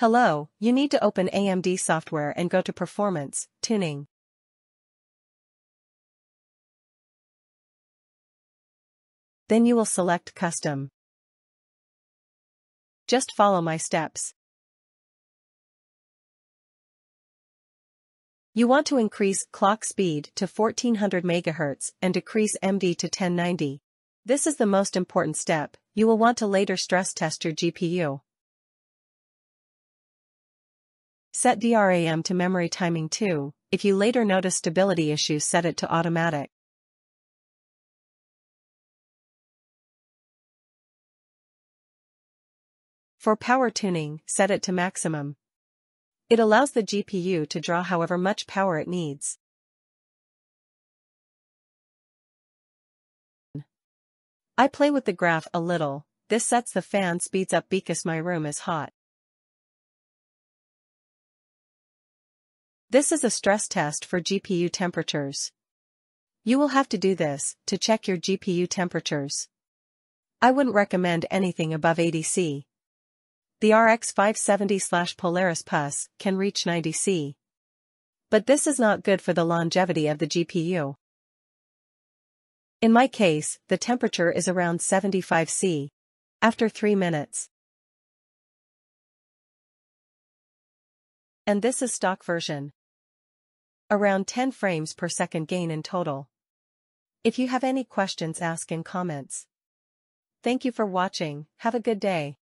Hello, you need to open AMD software and go to Performance, Tuning. Then you will select Custom. Just follow my steps. You want to increase clock speed to 1400 MHz and decrease mV to 1090. This is the most important step, you will want to later stress test your GPU. Set DRAM to memory timing 2, if you later notice stability issues set it to automatic. For power tuning, set it to maximum. It allows the GPU to draw however much power it needs. I play with the graph a little, this sets the fan speeds up because my room is hot. This is a stress test for GPU temperatures. You will have to do this to check your GPU temperatures. I wouldn't recommend anything above 80 C. The RX 570-Polaris GPUs can reach 90 C. But this is not good for the longevity of the GPU. In my case, the temperature is around 75 C. After 3 minutes. And this is stock version. Around 10 frames per second gain in total. If you have any questions ask in comments. Thank you for watching, have a good day.